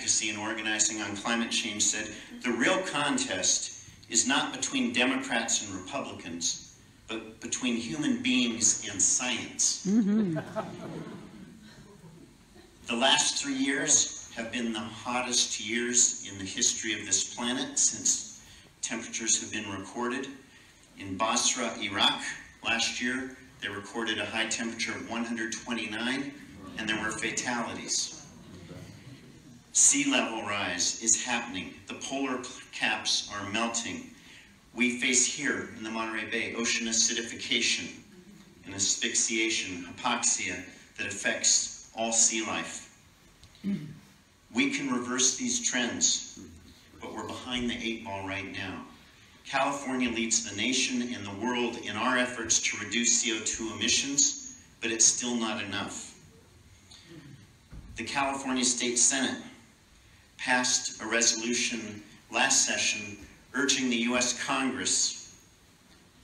advocacy and organizing on climate change said the real contest is not between Democrats and Republicans, but between human beings and science. Mm-hmm. The last three years have been the hottest years in the history of this planet since temperatures have been recorded. In Basra, Iraq, last year, they recorded a high temperature of 129, and there were fatalities. Sea level rise is happening. The polar caps are melting. We face here in the Monterey Bay ocean acidification and asphyxiation, hypoxia that affects all sea life. We can reverse these trends, but we're behind the eight ball right now. California leads the nation and the world in our efforts to reduce CO2 emissions, but it's still not enough. The California State Senate passed a resolution last session urging the U.S. Congress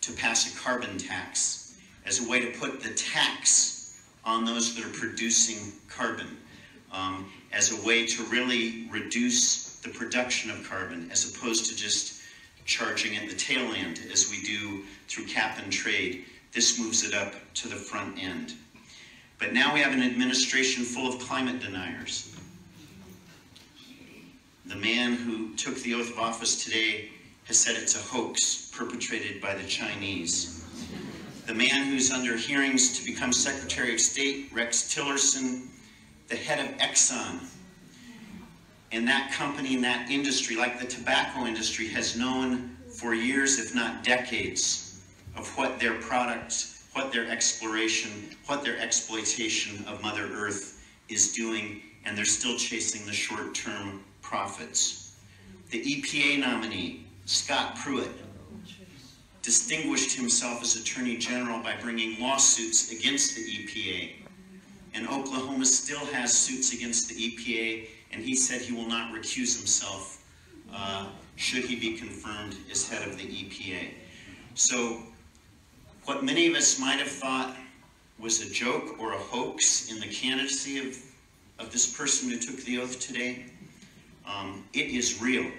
to pass a carbon tax as a way to put the tax on those that are producing carbon, um, as a way to really reduce the production of carbon as opposed to just charging at the tail end as we do through cap and trade. This moves it up to the front end. But now we have an administration full of climate deniers. The man who took the oath of office today has said it's a hoax perpetrated by the Chinese. The man who's under hearings to become Secretary of State, Rex Tillerson, the head of Exxon, and that company and that industry, like the tobacco industry, has known for years, if not decades, of what their products, what their exploration, what their exploitation of Mother Earth is doing, and they're still chasing the short-term profits. The EPA nominee, Scott Pruitt, distinguished himself as Attorney General by bringing lawsuits against the EPA. And Oklahoma still has suits against the EPA, and he said he will not recuse himself uh, should he be confirmed as head of the EPA. So, what many of us might have thought was a joke or a hoax in the candidacy of, of this person who took the oath today um, it is real.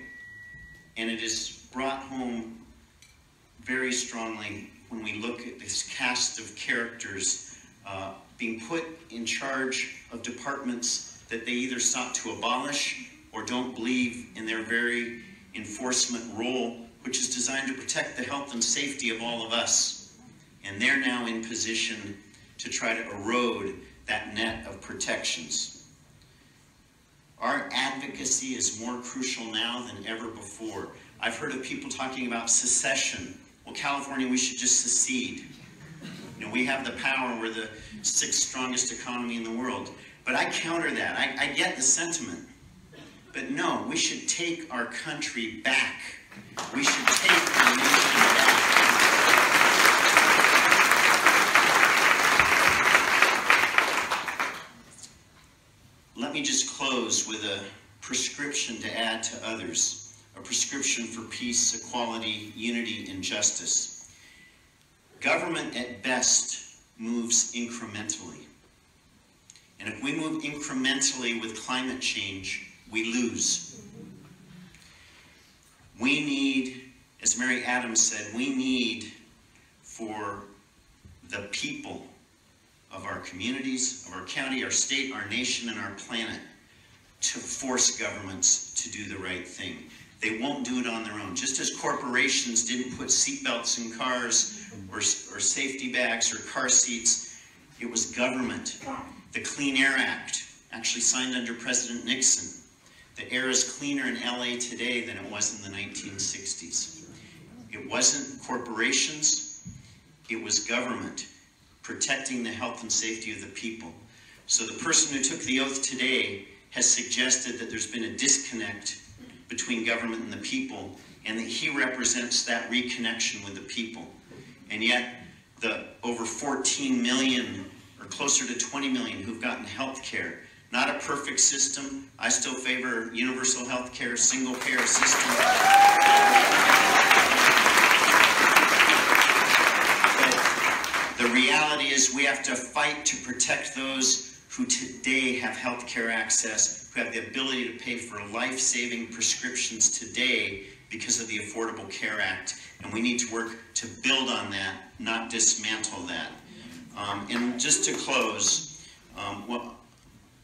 And it is brought home very strongly when we look at this cast of characters uh, being put in charge of departments that they either sought to abolish or don't believe in their very enforcement role, which is designed to protect the health and safety of all of us. And they're now in position to try to erode that net of protections. Our advocacy is more crucial now than ever before. I've heard of people talking about secession. Well, California, we should just secede. You know, we have the power. We're the sixth strongest economy in the world. But I counter that. I, I get the sentiment. But no, we should take our country back. We should take our nation back. Let me just close with a prescription to add to others, a prescription for peace, equality, unity, and justice. Government at best moves incrementally. And if we move incrementally with climate change, we lose. We need, as Mary Adams said, we need for the people of our communities, of our county, our state, our nation, and our planet to force governments to do the right thing. They won't do it on their own. Just as corporations didn't put seatbelts in cars or, or safety bags or car seats, it was government. The Clean Air Act, actually signed under President Nixon. The air is cleaner in LA today than it was in the 1960s. It wasn't corporations, it was government protecting the health and safety of the people. So the person who took the oath today has suggested that there's been a disconnect between government and the people, and that he represents that reconnection with the people. And yet, the over 14 million, or closer to 20 million, who've gotten health care, not a perfect system. I still favor universal health care, single payer system. The reality is we have to fight to protect those who today have health care access, who have the ability to pay for life-saving prescriptions today because of the Affordable Care Act. And we need to work to build on that, not dismantle that. Um, and just to close, um,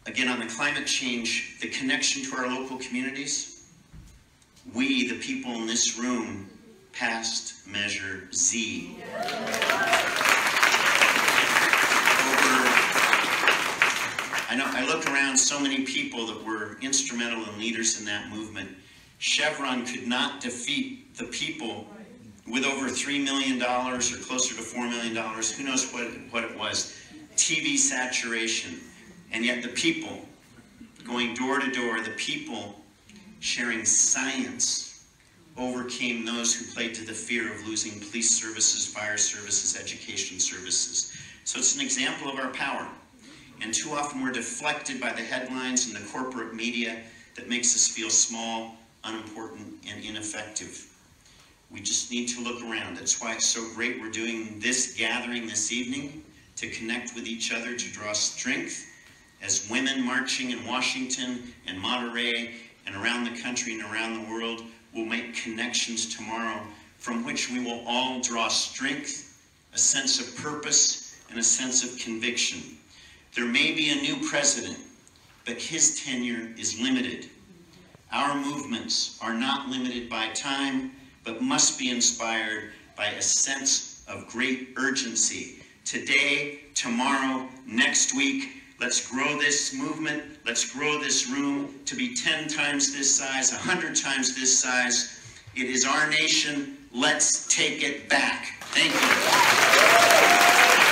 again, on the climate change, the connection to our local communities, we, the people in this room, passed Measure Z. I know, I look around so many people that were instrumental and leaders in that movement. Chevron could not defeat the people with over $3 million or closer to $4 million, who knows what, what it was, TV saturation. And yet the people, going door to door, the people sharing science overcame those who played to the fear of losing police services, fire services, education services. So it's an example of our power. And too often we're deflected by the headlines and the corporate media that makes us feel small, unimportant, and ineffective. We just need to look around. That's why it's so great we're doing this gathering this evening to connect with each other, to draw strength as women marching in Washington and Monterey and around the country and around the world will make connections tomorrow from which we will all draw strength, a sense of purpose, and a sense of conviction. There may be a new president, but his tenure is limited. Our movements are not limited by time, but must be inspired by a sense of great urgency. Today, tomorrow, next week, let's grow this movement, let's grow this room to be 10 times this size, 100 times this size. It is our nation. Let's take it back. Thank you.